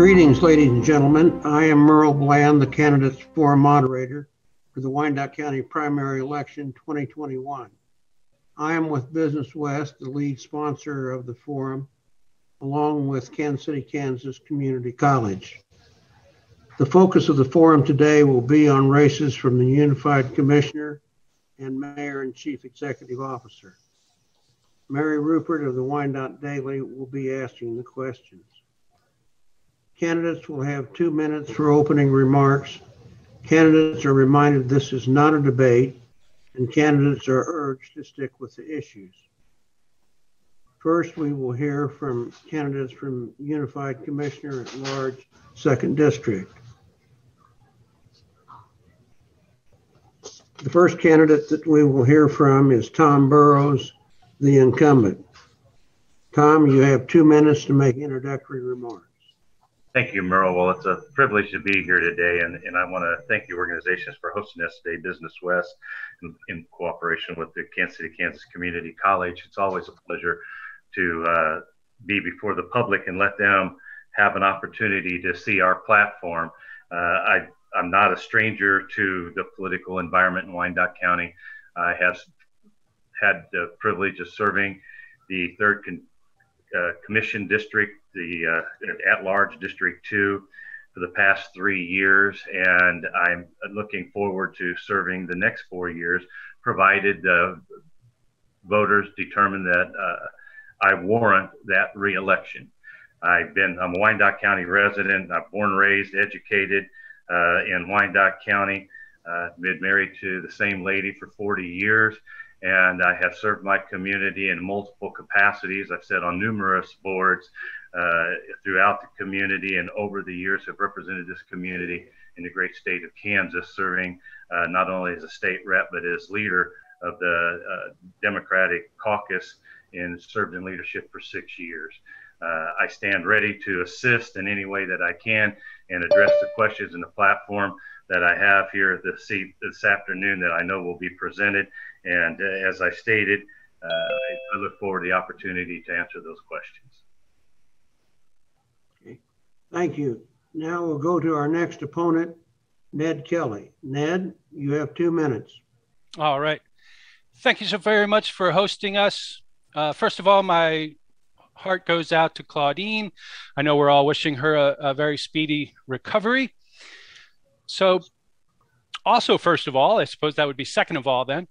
Greetings, ladies and gentlemen. I am Merle Bland, the candidates forum moderator for the Wyandotte County primary election 2021. I am with Business West, the lead sponsor of the forum, along with Kansas City, Kansas Community College. The focus of the forum today will be on races from the Unified Commissioner and Mayor and Chief Executive Officer. Mary Rupert of the Wyandotte Daily will be asking the questions. Candidates will have two minutes for opening remarks. Candidates are reminded this is not a debate, and candidates are urged to stick with the issues. First, we will hear from candidates from Unified Commissioner at Large, Second District. The first candidate that we will hear from is Tom Burrows, the incumbent. Tom, you have two minutes to make introductory remarks. Thank you, Merle. Well, it's a privilege to be here today, and, and I want to thank the organizations for hosting us today, Business West, in, in cooperation with the Kansas City, Kansas Community College. It's always a pleasure to uh, be before the public and let them have an opportunity to see our platform. Uh, I, I'm not a stranger to the political environment in Wyandotte County. I have had the privilege of serving the third con- commission district the uh, at-large District 2 for the past three years, and I'm looking forward to serving the next four years, provided the voters determine that uh, I warrant that reelection. I've been, I'm a Wyandotte County resident. I'm born, raised, educated uh, in Wyandotte County. Uh, been married to the same lady for 40 years, and I have served my community in multiple capacities. I've sat on numerous boards uh, throughout the community and over the years have represented this community in the great state of Kansas, serving uh, not only as a state rep but as leader of the uh, Democratic caucus and served in leadership for six years. Uh, I stand ready to assist in any way that I can and address the questions in the platform that I have here this, this afternoon that I know will be presented. And uh, as I stated, uh, I, I look forward to the opportunity to answer those questions. Okay. Thank you. Now we'll go to our next opponent, Ned Kelley. Ned, you have two minutes. All right. Thank you so very much for hosting us. Uh, first of all, my heart goes out to Claudine. I know we're all wishing her a, a very speedy recovery. So, also, first of all, I suppose that would be second of all, then,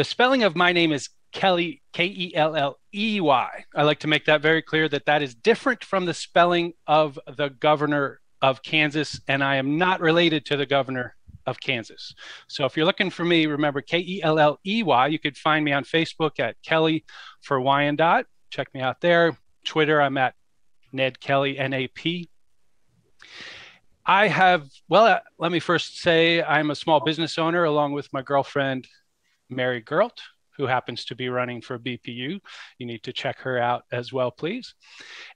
the spelling of my name is Kelley, K E L L E Y. I like to make that very clear that that is different from the spelling of the governor of Kansas, and I am not related to the governor of Kansas. So if you're looking for me, remember K E L L E Y. You could find me on Facebook at Kelley for Wyandotte. Check me out there. Twitter, I'm at Ned Kelley, N A P. I have, well, uh, let me first say I'm a small business owner along with my girlfriend, Mary Gerlt who happens to be running for BPU. You need to check her out as well, please.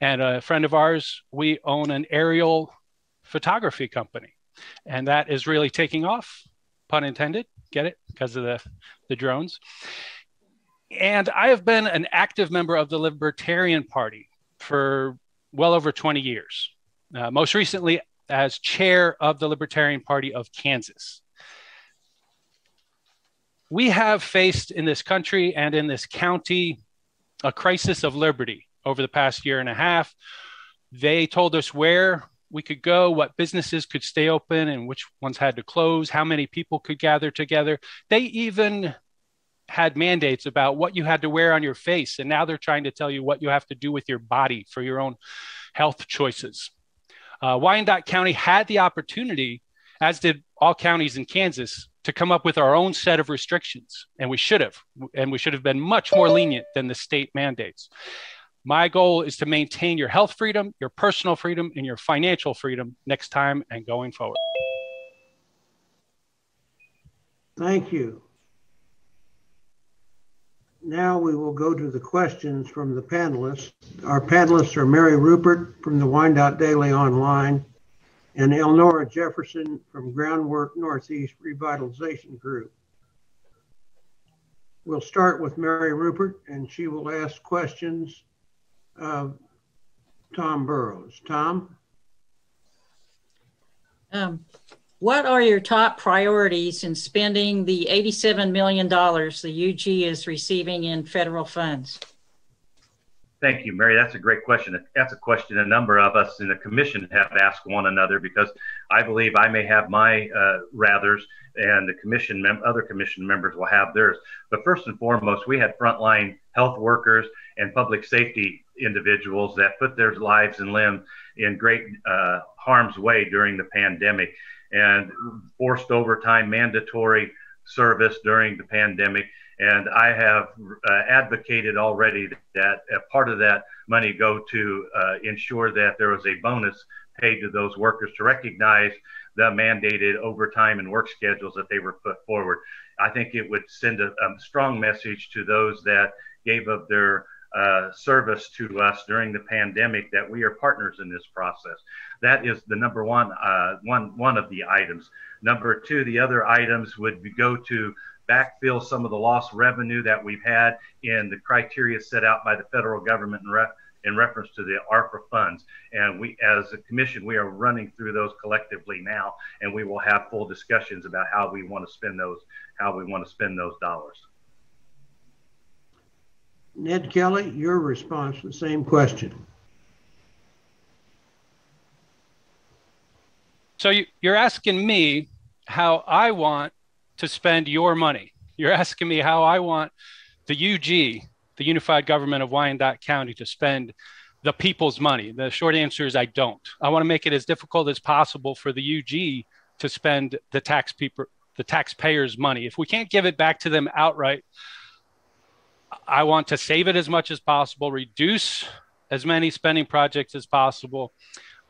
And a friend of ours, we own an aerial photography company, and that is really taking off, pun intended. Get it? Because of the, the drones. And I have been an active member of the Libertarian Party for well over 20 years. Uh, most recently, as chair of the Libertarian Party of Kansas we have faced in this country and in this county a crisis of liberty over the past year and a half. They told us where we could go, what businesses could stay open, and which ones had to close, how many people could gather together. They even had mandates about what you had to wear on your face. And now they're trying to tell you what you have to do with your body for your own health choices. Uh, Wyandotte County had the opportunity, as did all counties in Kansas, to come up with our own set of restrictions, and we should have, and we should have been much more lenient than the state mandates. My goal is to maintain your health freedom, your personal freedom, and your financial freedom next time and going forward. Thank you. Now we will go to the questions from the panelists. Our panelists are Mary Rupert from the Wyandotte Daily Online, and Elnora Jefferson from Groundwork Northeast Revitalization Group. We'll start with Mary Rupert, and she will ask questions of Tom Burrows. Tom? Um, what are your top priorities in spending the $87 million the UG is receiving in federal funds? Thank you, Mary. That's a great question. That's a question a number of us in the commission have asked one another because I believe I may have my uh, rathers and the commission mem- other commission members will have theirs. But first and foremost, we had frontline health workers and public safety individuals that put their lives and limb in great uh, harm's way during the pandemic and forced overtime, mandatory service during the pandemic and I have uh, advocated already that a part of that money go to uh, ensure that there was a bonus paid to those workers to recognize the mandated overtime and work schedules that they were put forward. I think it would send a, a strong message to those that gave up their uh, service to us during the pandemic that we are partners in this process. That is the number one, uh, one, one of the items. Number two, the other items would go to backfill some of the lost revenue that we've had in the criteria set out by the federal government in, re- in reference to the ARPA funds. And we, as a commission, we are running through those collectively now, and we will have full discussions about how we want to spend those, how we want to spend those dollars. Ned Kelley, your response to the same question. So you, you're asking me how I want to spend your money. You're asking me how I want the UG, the Unified Government of Wyandotte County, to spend the people's money. The short answer is I don't. I want to make it as difficult as possible for the UG to spend the tax people, the taxpayers' money. If we can't give it back to them outright, I want to save it as much as possible, reduce as many spending projects as possible,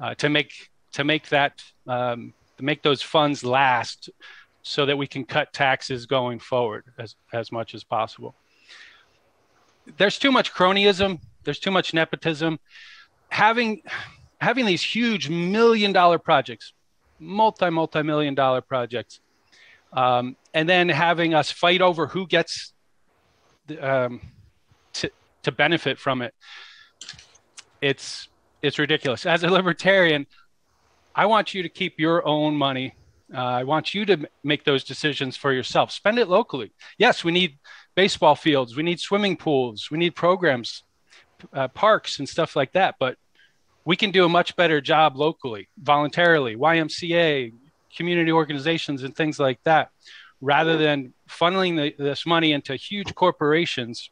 uh, to make to make that um, to make those funds last so that we can cut taxes going forward as, as much as possible. There's too much cronyism, there's too much nepotism. Having having these huge million dollar projects, multi multi million dollar projects, um, and then having us fight over who gets the, um, to to benefit from it. It's it's ridiculous. As a libertarian, I want you to keep your own money uh, I want you to make those decisions for yourself. Spend it locally. Yes, we need baseball fields, we need swimming pools, we need programs, uh, parks, and stuff like that. But we can do a much better job locally, voluntarily, YMCA, community organizations, and things like that, rather than funneling the, this money into huge corporations.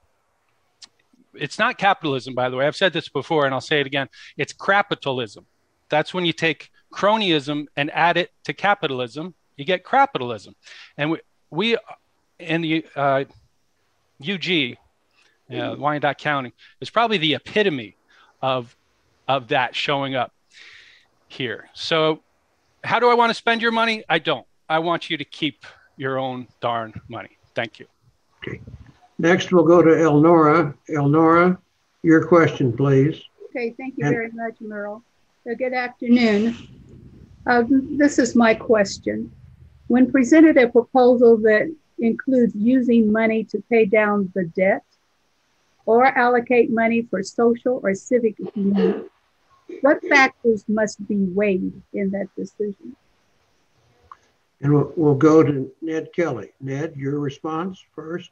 It's not capitalism, by the way. I've said this before, and I'll say it again. It's capitalism. That's when you take cronyism and add it to capitalism, you get capitalism. And we, we in the uh, UG, uh, Wyandotte County, is probably the epitome of, of that showing up here. So, how do I want to spend your money? I don't. I want you to keep your own darn money. Thank you. Okay. Next, we'll go to Elnora. Elnora, your question, please. Okay, thank you and, very much, Merle. So good afternoon. Um, this is my question. When presented a proposal that includes using money to pay down the debt or allocate money for social or civic needs, what factors must be weighed in that decision? And we'll, we'll go to Ned Kelley. Ned, your response first.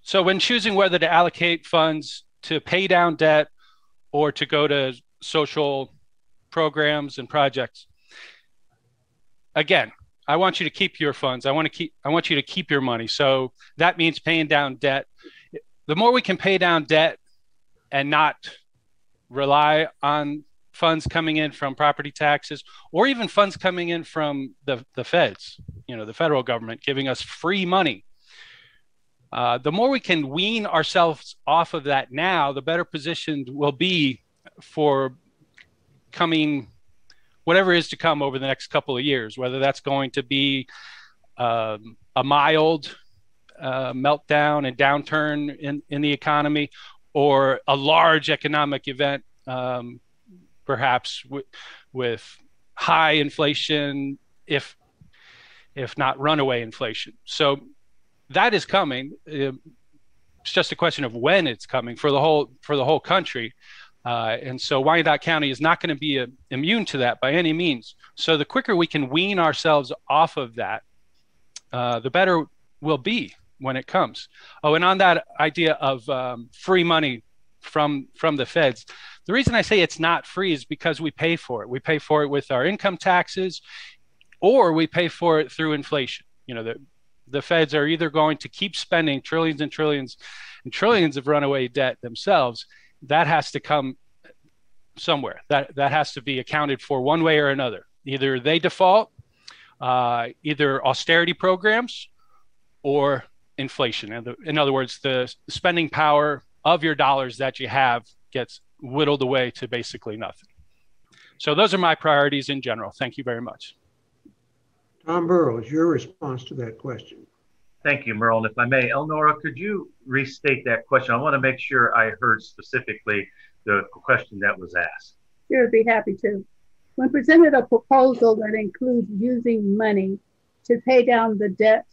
So, when choosing whether to allocate funds to pay down debt or to go to social programs and projects. Again, I want you to keep your funds. I want to keep I want you to keep your money. So that means paying down debt. The more we can pay down debt and not rely on funds coming in from property taxes or even funds coming in from the, the feds, you know, the federal government giving us free money. Uh, the more we can wean ourselves off of that now, the better positioned we'll be for coming, whatever is to come over the next couple of years, whether that's going to be um, a mild uh, meltdown and downturn in, in the economy or a large economic event, um, perhaps w- with high inflation, if if not runaway inflation. So that is coming. It's just a question of when it's coming for the whole for the whole country. Uh, and so Wyandotte County is not going to be a, uh, immune to that by any means. So the quicker we can wean ourselves off of that, uh, the better we'll be when it comes. Oh, and on that idea of um, free money from from the feds, the reason I say it's not free is because we pay for it. We pay for it with our income taxes, or we pay for it through inflation. You know, the the feds are either going to keep spending trillions and trillions and trillions of runaway debt themselves. That has to come somewhere. That that has to be accounted for one way or another. Either they default, uh, either austerity programs, or inflation. In, the, in other words, the spending power of your dollars that you have gets whittled away to basically nothing. So those are my priorities in general. Thank you very much. Tom Burrows, your response to that question. Thank you, Merle. And if I may, Elnora, could you restate that question? I want to make sure I heard specifically the question that was asked. Sure, I'd be happy to. When presented a proposal that includes using money to pay down the debt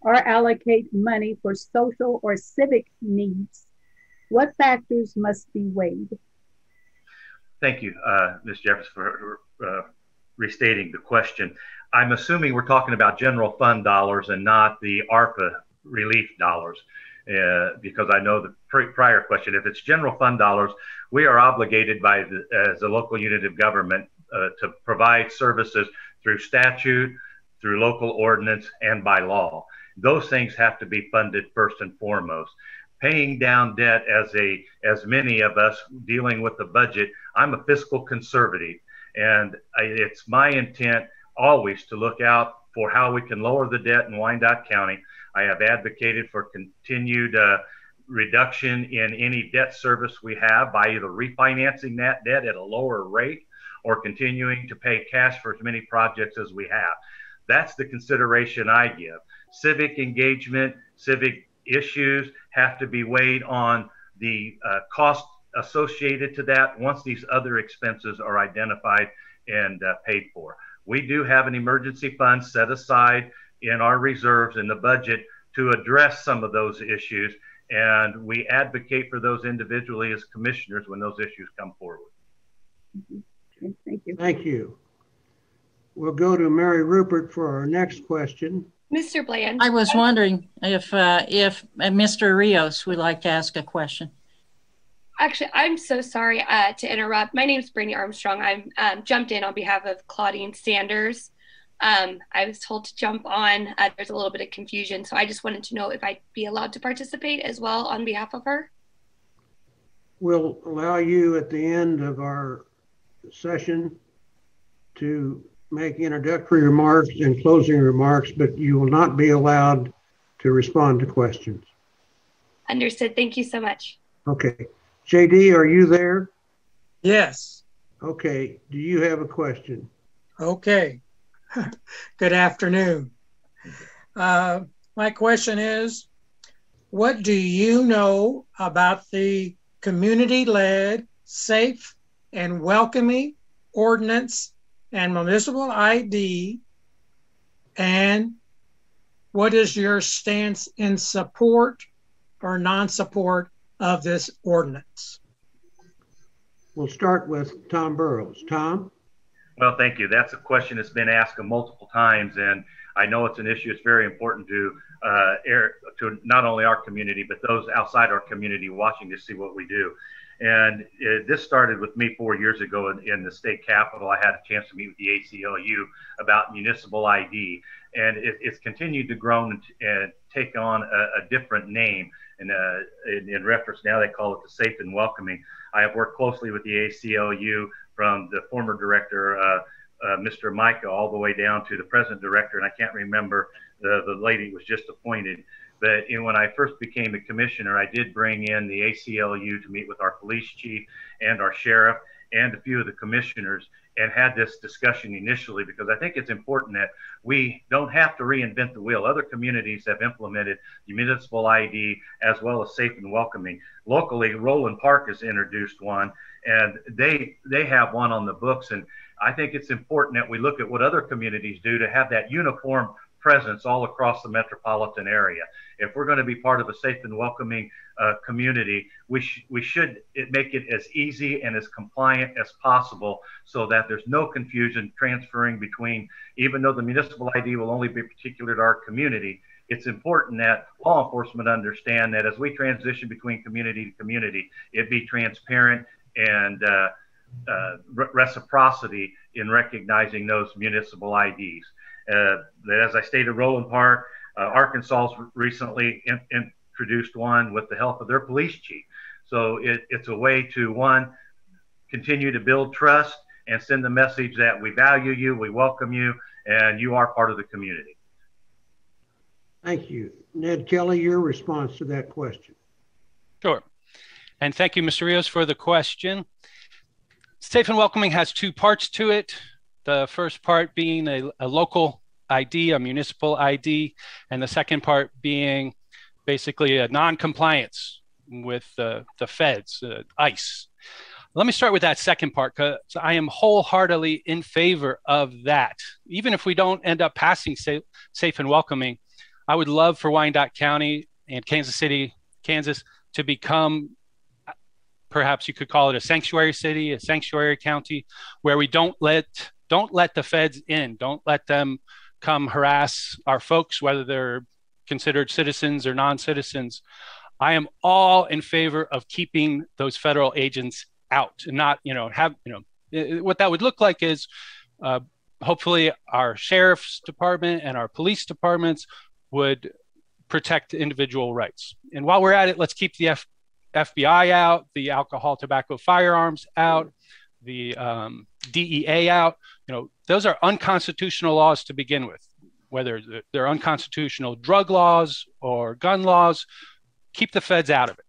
or allocate money for social or civic needs, what factors must be weighed? Thank you, uh, Ms. Jeffers, for uh, restating the question. I'm assuming we're talking about general fund dollars and not the ARPA relief dollars. Uh, because I know the pr- prior question, if it's general fund dollars, we are obligated by the, as a local unit of government uh, to provide services through statute, through local ordinance, and by law. Those things have to be funded first and foremost. Paying down debt as a as many of us dealing with the budget, I'm a fiscal conservative, and I, it's my intent always to look out for how we can lower the debt in Wyandotte County. I have advocated for continued uh, reduction in any debt service we have by either refinancing that debt at a lower rate or continuing to pay cash for as many projects as we have. That's the consideration I give. Civic engagement, civic issues have to be weighed on the uh, cost associated to that once these other expenses are identified and uh, paid for we do have an emergency fund set aside in our reserves in the budget to address some of those issues. And we advocate for those individually as commissioners when those issues come forward. Okay, thank you. Thank you. We'll go to Mary Rupert for our next question. Mr. Bland. I was wondering if uh, if uh, Mr. Rios would like to ask a question. Actually, I'm so sorry uh, to interrupt. My name is Brittany Armstrong. I'm um, jumped in on behalf of Claudine Sanders. Um, I was told to jump on. Uh, there's a little bit of confusion, so I just wanted to know if I'd be allowed to participate as well on behalf of her. We'll allow you at the end of our session to make introductory remarks and closing remarks, but you will not be allowed to respond to questions. Understood. Thank you so much. Okay. JD, are you there? Yes. Okay. Do you have a question? Okay. Good afternoon. Uh, my question is What do you know about the community led, safe, and welcoming ordinance and municipal ID? And what is your stance in support or non support of this ordinance? We'll start with Tom Burrows. Tom? Well, thank you. That's a question that's been asked multiple times, and I know it's an issue. It's very important to uh, air, to not only our community but those outside our community watching to see what we do. And it, this started with me four years ago in, in, the state capitol. I had a chance to meet with the ACLU about municipal ID, and it, it's continued to grow and, and take on a, a different name and uh, in, in, reference now they call it the safe and welcoming. I have worked closely with the ACLU from the former director, uh, uh, Mr. Micah, all the way down to the present director, and I can't remember the, the lady was just appointed. But you know, when I first became a commissioner, I did bring in the ACLU to meet with our police chief and our sheriff and a few of the commissioners and had this discussion initially because I think it's important that we don't have to reinvent the wheel. Other communities have implemented the municipal ID as well as safe and welcoming. Locally, Roeland Park has introduced one, and they they have one on the books. And I think it's important that we look at what other communities do to have that uniform presence all across the metropolitan area. If we're going to be part of a safe and welcoming uh, community, we, sh- we should make it as easy and as compliant as possible so that there's no confusion transferring between, even though the municipal ID will only be particular to our community, it's important that law enforcement understand that as we transition between community to community, it be transparent and uh, uh, re- reciprocity in recognizing those municipal IDs. Uh, as I stated, Roeland Park, uh, Arkansas recently in, introduced one with the help of their police chief. So it, it's a way to one continue to build trust and send the message that we value you, we welcome you, and you are part of the community. Thank you. Ned Kelley, your response to that question. Sure. And thank you, Mr. Rios, for the question. Safe and Welcoming has two parts to it. The first part being a, a local ID, a municipal ID, and the second part being basically a non-compliance with the, the feds, uh, ICE. Let me start with that second part because I am wholeheartedly in favor of that. Even if we don't end up passing safe, safe and welcoming, I would love for Wyandotte County and Kansas City, Kansas, to become perhaps you could call it a sanctuary city, a sanctuary county, where we don't let don't let the feds in, don't let them come harass our folks, whether they're considered citizens or non-citizens. I am all in favor of keeping those federal agents out and not, you know, have, you know, what that would look like is uh, hopefully our sheriff's department and our police departments would protect individual rights. And while we're at it, let's keep the F- FBI out, the alcohol, tobacco, firearms out, the um, DEA out. You know, those are unconstitutional laws to begin with whether they're unconstitutional drug laws or gun laws, keep the feds out of it.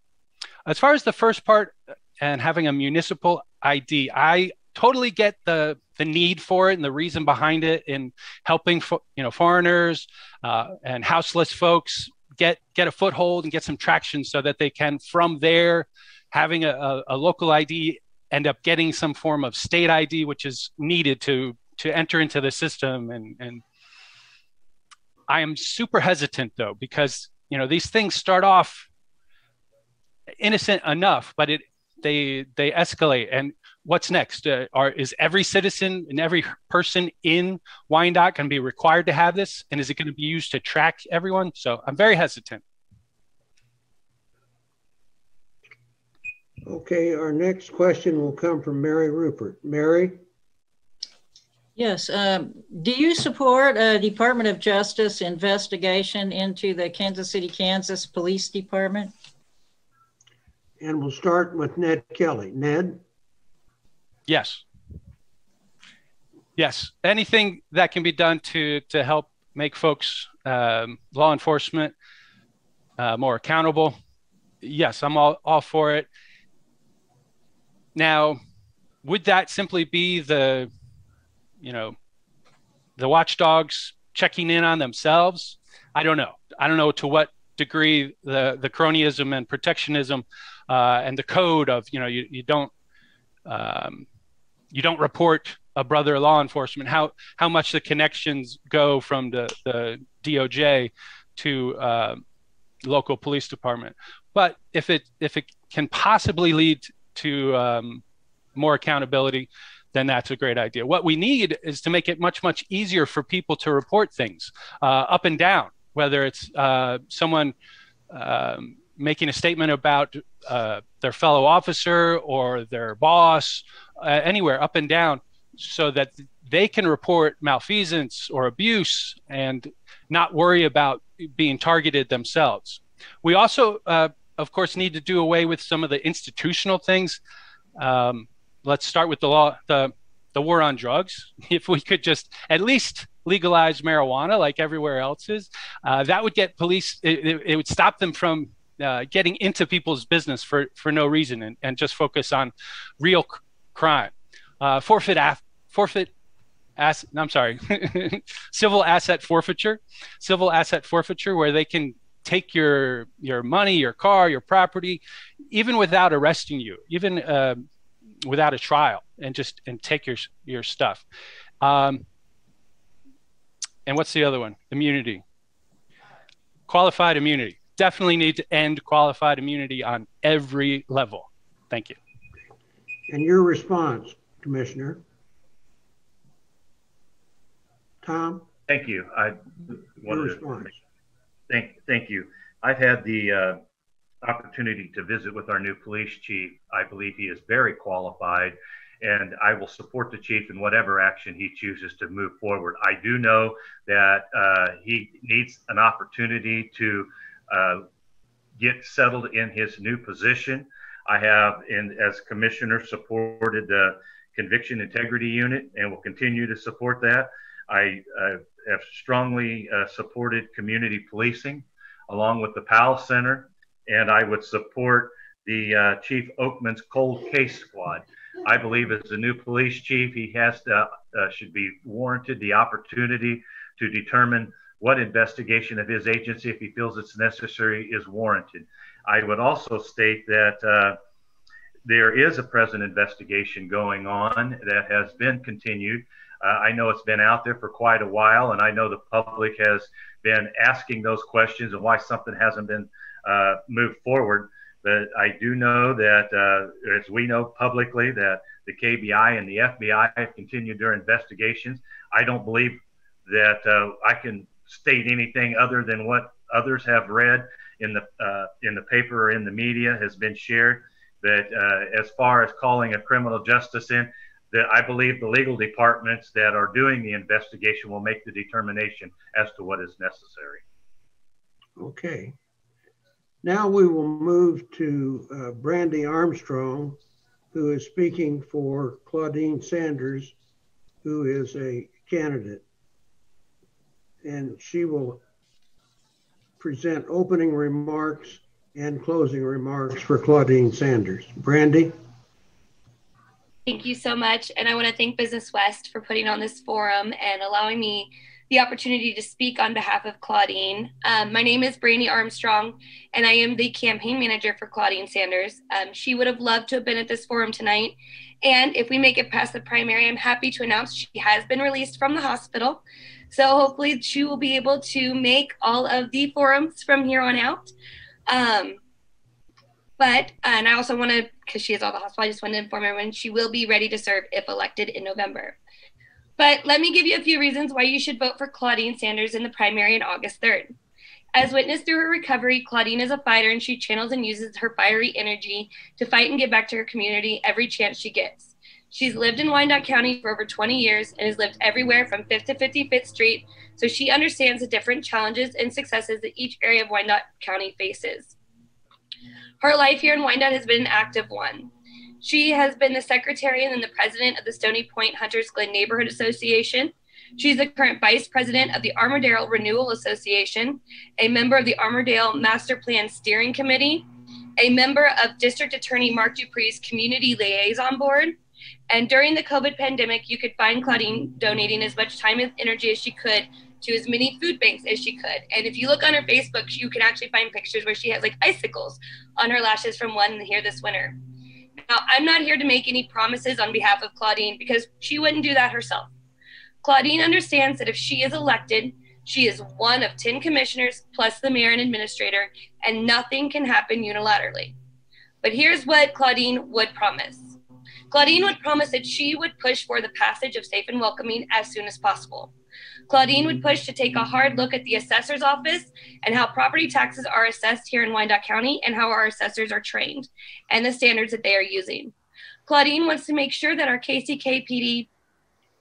As far as the first part and having a municipal ID, I totally get the the need for it and the reason behind it in helping you know foreigners uh, and houseless folks get get a foothold and get some traction so that they can from there having a, a, a local ID end up getting some form of state ID which is needed to to enter into the system and and I am super hesitant though because you know these things start off innocent enough, but it they they escalate. And what's next? Uh, are is every citizen and every person in Wyandotte going to be required to have this? And is it going to be used to track everyone? So I'm very hesitant. Okay, our next question will come from Mary Rupert. Mary? Yes. Um, do you support a Department of Justice investigation into the Kansas City, Kansas Police Department? And we'll start with Ned Kelley. Ned? Yes. Yes. Anything that can be done to to help make folks, um, law enforcement, uh, more accountable. Yes, I'm all, all for it. Now, would that simply be the you know, the watchdogs checking in on themselves. I don't know. I don't know to what degree the the cronyism and protectionism uh, and the code of you know you, you don't um, you don't report a brother law enforcement how how much the connections go from the the DOJ to uh, local police department. But if it if it can possibly lead to um, more accountability, then that's a great idea. What we need is to make it much, much easier for people to report things uh, up and down, whether it's uh, someone um, making a statement about uh, their fellow officer or their boss, uh, anywhere up and down, so that they can report malfeasance or abuse and not worry about being targeted themselves. We also, uh, of course, need to do away with some of the institutional things. Um, let's start with the law, the the war on drugs. If we could just at least legalize marijuana like everywhere else is, uh, that would get police. It, it, would stop them from uh, getting into people's business for for no reason and, and just focus on real c- crime. Uh, forfeit af- forfeit. Ass- I'm sorry, civil asset forfeiture, civil asset forfeiture, where they can take your your money, your car, your property, even without arresting you, even uh, without a trial and just and take your your stuff. Um, and what's the other one? Immunity. Qualified immunity. Definitely need to end qualified immunity on every level. Thank you. And your response, Commissioner? Tom? Thank you. I Your wanted to response. Thank thank you. I've had the uh, opportunity to visit with our new police chief. I believe he is very qualified, and I will support the chief in whatever action he chooses to move forward. I do know that uh, he needs an opportunity to uh, get settled in his new position. I have, in as commissioner, supported the conviction integrity unit and will continue to support that. I uh, have strongly uh, supported community policing along with the Powell Center, and I would support the uh, Chief Oakman's cold case squad. I believe as a new police chief, he has to, uh, should be warranted the opportunity to determine what investigation of his agency, if he feels it's necessary, is warranted. I would also state that uh, there is a present investigation going on that has been continued. Uh, I know it's been out there for quite a while, and I know the public has been asking those questions and why something hasn't been uh, moved forward. But I do know that, uh, as we know publicly, that the KBI and the FBI have continued their investigations. I don't believe that uh, I can state anything other than what others have read in the uh, in the paper or in the media has been shared. That uh, as far as calling a criminal justice in, that I believe the legal departments that are doing the investigation will make the determination as to what is necessary. Okay. Now we will move to uh, Brandy Armstrong, who is speaking for Claudine Sanders, who is a candidate. And she will present opening remarks and closing remarks for Claudine Sanders. Brandy? Thank you so much. And I want to thank Business West for putting on this forum and allowing me the opportunity to speak on behalf of Claudine. Um, my name is Brandy Armstrong, and I am the campaign manager for Claudine Sanders. Um, she would have loved to have been at this forum tonight. And if we make it past the primary, I'm happy to announce she has been released from the hospital. So hopefully, she will be able to make all of the forums from here on out. Um, but, and I also want to, because she is all the hospital, I just want to inform everyone she will be ready to serve if elected in November. But let me give you a few reasons why you should vote for Claudine Sanders in the primary on August 3rd. As witnessed through her recovery, Claudine is a fighter and she channels and uses her fiery energy to fight and give back to her community every chance she gets. She's lived in Wyandotte County for over 20 years and has lived everywhere from 5th to 55th Street, so she understands the different challenges and successes that each area of Wyandotte County faces. Her life here in Wyandotte has been an active one. She has been the secretary and then the president of the Stony Point Hunters Glen Neighborhood Association. She's the current vice president of the Armourdale Renewal Association, a member of the Armourdale Master Plan Steering Committee, a member of District Attorney Mark Dupree's Community Liaison Board. And during the COVID pandemic, you could find Claudine donating as much time and energy as she could to as many food banks as she could. And if you look on her Facebook, you can actually find pictures where she has like icicles on her lashes from one here this winter. Now, I'm not here to make any promises on behalf of Claudine because she wouldn't do that herself. Claudine understands that if she is elected, she is one of 10 commissioners plus the mayor and administrator, and nothing can happen unilaterally. But here's what Claudine would promise Claudine would promise that she would push for the passage of safe and welcoming as soon as possible. Claudine would push to take a hard look at the assessor's office and how property taxes are assessed here in Wyandotte County and how our assessors are trained and the standards that they are using. Claudine wants to make sure that our KCKPD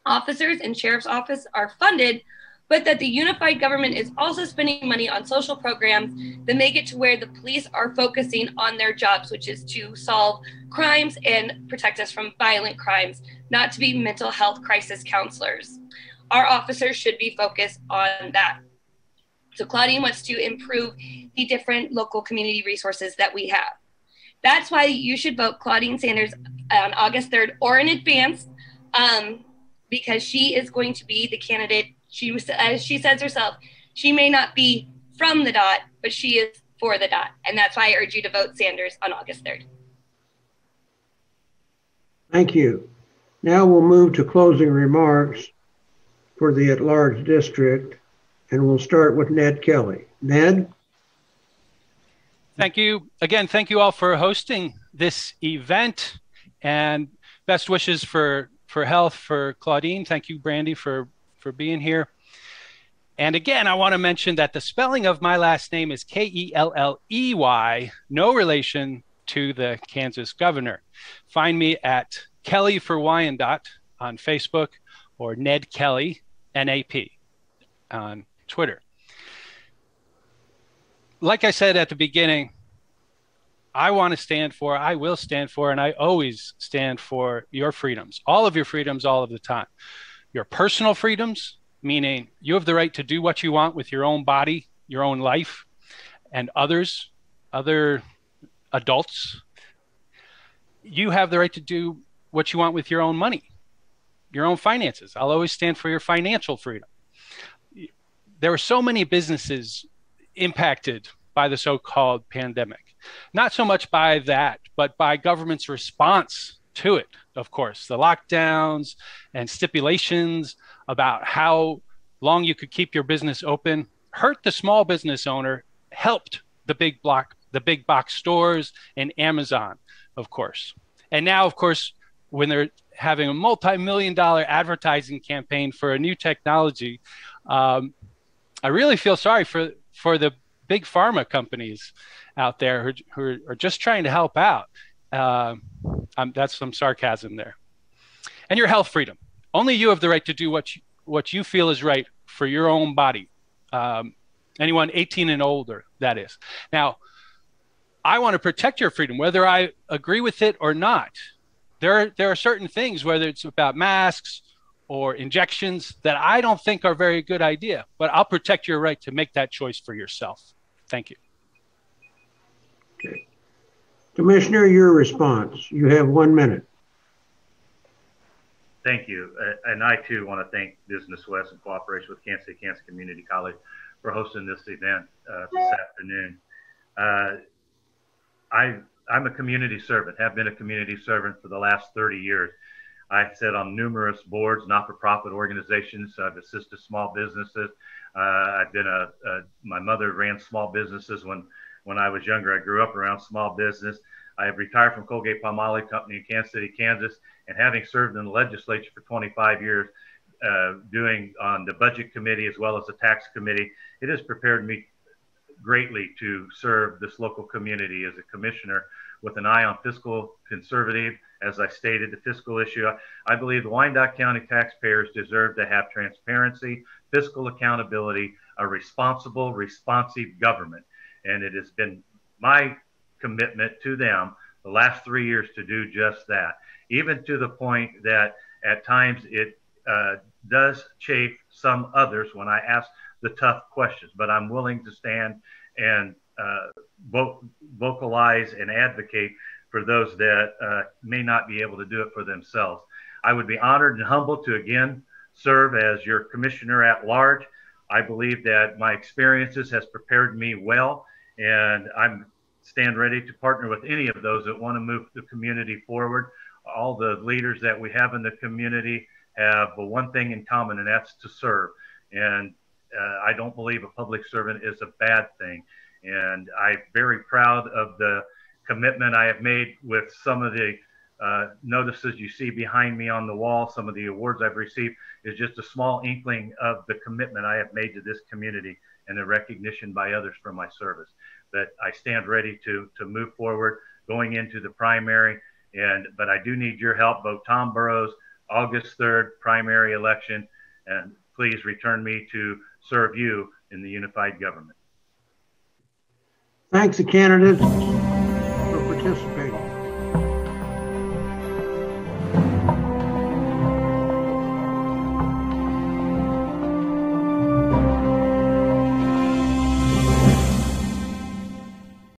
officers and sheriff's office are funded, but that the unified government is also spending money on social programs that make it to where the police are focusing on their jobs, which is to solve crimes and protect us from violent crimes, not to be mental health crisis counselors our officers should be focused on that. So Claudine wants to improve the different local community resources that we have. That's why you should vote Claudine Sanders on August 3rd or in advance, um, because she is going to be the candidate. She was, as she says herself, she may not be from the dot, but she is for the dot. And that's why I urge you to vote Sanders on August 3rd. Thank you. Now we'll move to closing remarks. For the at-large district. And we'll start with Ned Kelley. Ned? Thank you. Again, thank you all for hosting this event and best wishes for, for health for Claudine. Thank you, Brandy, for, for being here. And again, I want to mention that the spelling of my last name is K E L L E Y, no relation to the Kansas governor. Find me at Kelley for Wyandotte on Facebook or Ned Kelly, NAP, on Twitter. Like I said at the beginning, I want to stand for, I will stand for, and I always stand for your freedoms, all of your freedoms, all of the time. Your personal freedoms, meaning you have the right to do what you want with your own body, your own life, and others, other adults. You have the right to do what you want with your own money, your own finances. I'll always stand for your financial freedom. There were so many businesses impacted by the so called pandemic, not so much by that, but by government's response to it, of course, the lockdowns and stipulations about how long you could keep your business open hurt the small business owner, helped the big block, the big box stores and Amazon, of course. And now, of course, when they're having a multi-million dollar advertising campaign for a new technology, um, I really feel sorry for for the big pharma companies out there who, who are just trying to help out. Uh, that's some sarcasm there. And your health freedom. Only you have the right to do what you, what you feel is right for your own body. Um, anyone 18 and older, that is. Now, I want to protect your freedom, whether I agree with it or not. There are, there are certain things, whether it's about masks or injections, that I don't think are very good idea. But I'll protect your right to make that choice for yourself. Thank you. Okay. Commissioner, your response. You have one minute. Thank you. Uh, and I too want to thank Business West in cooperation with Kansas City Kansas Community College for hosting this event uh, this afternoon. Uh, I, I'm a community servant, have been a community servant for the last 30 years. I've sat on numerous boards, not-for-profit organizations. I've assisted small businesses. Uh, I've been a, a, my mother ran small businesses when when I was younger. I grew up around small business. I have retired from Colgate Palmolive Company in Kansas City, Kansas, and having served in the legislature for 25 years, uh, doing on the budget committee as well as the tax committee, it has prepared me greatly to serve this local community as a commissioner with an eye on fiscal conservative. As I stated, the fiscal issue, I believe the Wyandotte County taxpayers deserve to have transparency, fiscal accountability, a responsible, responsive government. And it has been my commitment to them the last three years to do just that, even to the point that at times it uh, does chafe some others when I ask the tough questions, but I'm willing to stand and uh, vo- vocalize and advocate for those that uh, may not be able to do it for themselves. I would be honored and humbled to again serve as your commissioner at large. I believe that my experiences has prepared me well, and I'm stand ready to partner with any of those that want to move the community forward. All the leaders that we have in the community have one thing in common, and that's to serve. And uh, I don't believe a public servant is a bad thing. And I'm very proud of the commitment I have made with some of the uh, notices you see behind me on the wall, some of the awards I've received, is just a small inkling of the commitment I have made to this community and the recognition by others for my service. That I stand ready to to move forward going into the primary, and but I do need your help. both Tom Burrows August 3rd primary election, and please return me to serve you in the unified government. Thanks, the candidates, for participating.